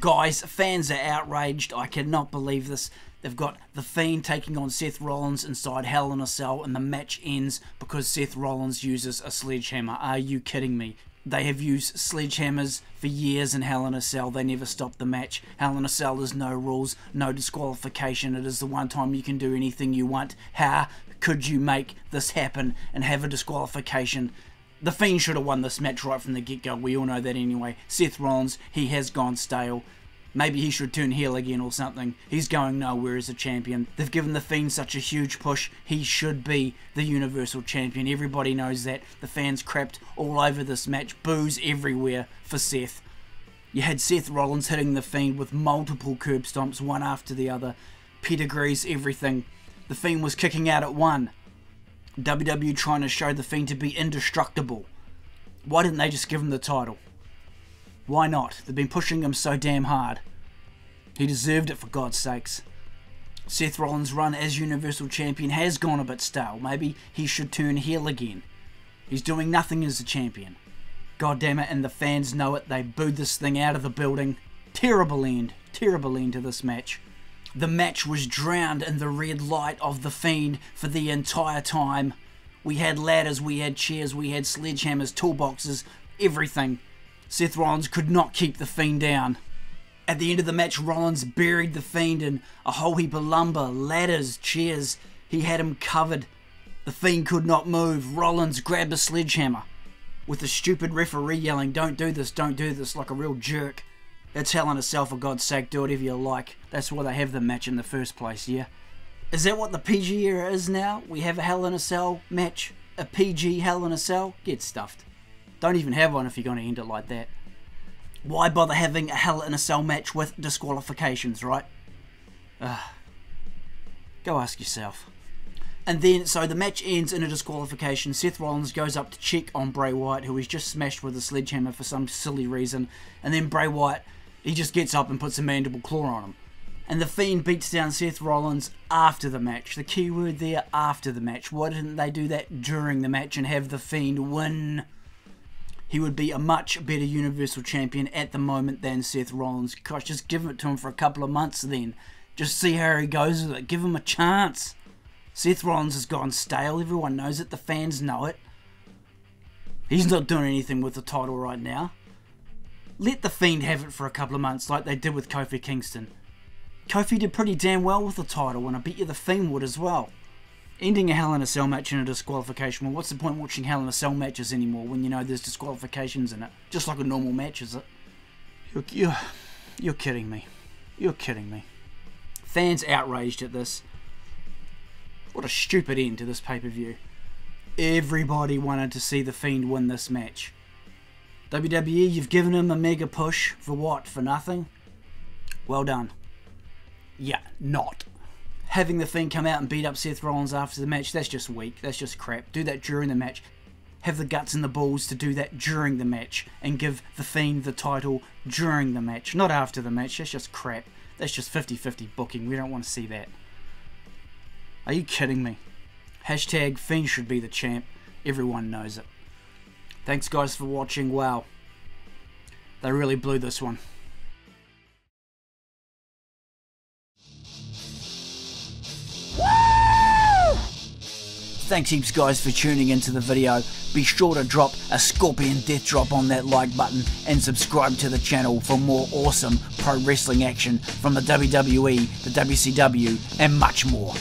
Guys, fans are outraged. I cannot believe this. They've got The Fiend taking on Seth Rollins inside Hell in a Cell, and the match ends because Seth Rollins uses a sledgehammer. Are you kidding me? They have used sledgehammers for years in Hell in a Cell. They never stopped the match. Hell in a Cell is no rules, no disqualification. It is the one time you can do anything you want. How could you make this happen and have a disqualification? The Fiend should have won this match right from the get go. We all know that anyway. Seth Rollins, he has gone stale. Maybe he should turn heel again or something. He's going nowhere as a champion. They've given The Fiend such a huge push. He should be the Universal Champion. Everybody knows that. The fans crapped all over this match. Boos everywhere for Seth. You had Seth Rollins hitting The Fiend with multiple curb stomps, one after the other. Pedigrees, everything. The Fiend was kicking out at one. WWE trying to show The Fiend to be indestructible. Why didn't they just give him the title? Why not? They've been pushing him so damn hard. He deserved it for God's sakes. Seth Rollins' run as Universal Champion has gone a bit stale. Maybe he should turn heel again. He's doing nothing as a champion. God damn it, and the fans know it. They booed this thing out of the building. Terrible end. Terrible end to this match. The match was drowned in the red light of the Fiend for the entire time. We had ladders, we had chairs, we had sledgehammers, toolboxes, everything. Seth Rollins could not keep the Fiend down. At the end of the match, Rollins buried the Fiend in a whole heap of lumber, ladders, chairs. He had him covered. The Fiend could not move. Rollins grabbed a sledgehammer. With the stupid referee yelling, Don't do this, don't do this, like a real jerk. It's Hell in a Cell, for God's sake, do whatever you like. That's why they have the match in the first place, yeah? Is that what the PG era is now? We have a Hell in a Cell match? A PG Hell in a Cell? Get stuffed. Don't even have one if you're going to end it like that. Why bother having a Hell in a Cell match with disqualifications, right? Uh, go ask yourself. And then, so the match ends in a disqualification. Seth Rollins goes up to check on Bray Wyatt, who he's just smashed with a sledgehammer for some silly reason. And then Bray Wyatt he just gets up and puts a mandible claw on him. And The Fiend beats down Seth Rollins after the match. The key word there, after the match. Why didn't they do that during the match and have The Fiend win? He would be a much better Universal Champion at the moment than Seth Rollins. Gosh, just give it to him for a couple of months then. Just see how he goes with it. Give him a chance. Seth Rollins has gone stale. Everyone knows it. The fans know it. He's not doing anything with the title right now. Let The Fiend have it for a couple of months like they did with Kofi Kingston. Kofi did pretty damn well with the title, and I bet you The Fiend would as well. Ending a Hell in a Cell match in a disqualification, well, what's the point watching Hell in a Cell matches anymore when you know there's disqualifications in it? Just like a normal match, is it? You're, you're, you're kidding me. You're kidding me. Fans outraged at this. What a stupid end to this pay-per-view. Everybody wanted to see The Fiend win this match. WWE, you've given him a mega push for what? For nothing? Well done. Yeah, not. Having the Fiend come out and beat up Seth Rollins after the match, that's just weak. That's just crap. Do that during the match. Have the guts and the balls to do that during the match and give the Fiend the title during the match, not after the match. That's just crap. That's just 50-50 booking. We don't want to see that. Are you kidding me? Hashtag Fiend should be the champ. Everyone knows it. Thanks guys for watching. Wow. They really blew this one. Thanks heaps guys for tuning into the video. Be sure to drop a scorpion death drop on that like button and subscribe to the channel for more awesome pro wrestling action from the WWE, the WCW and much more.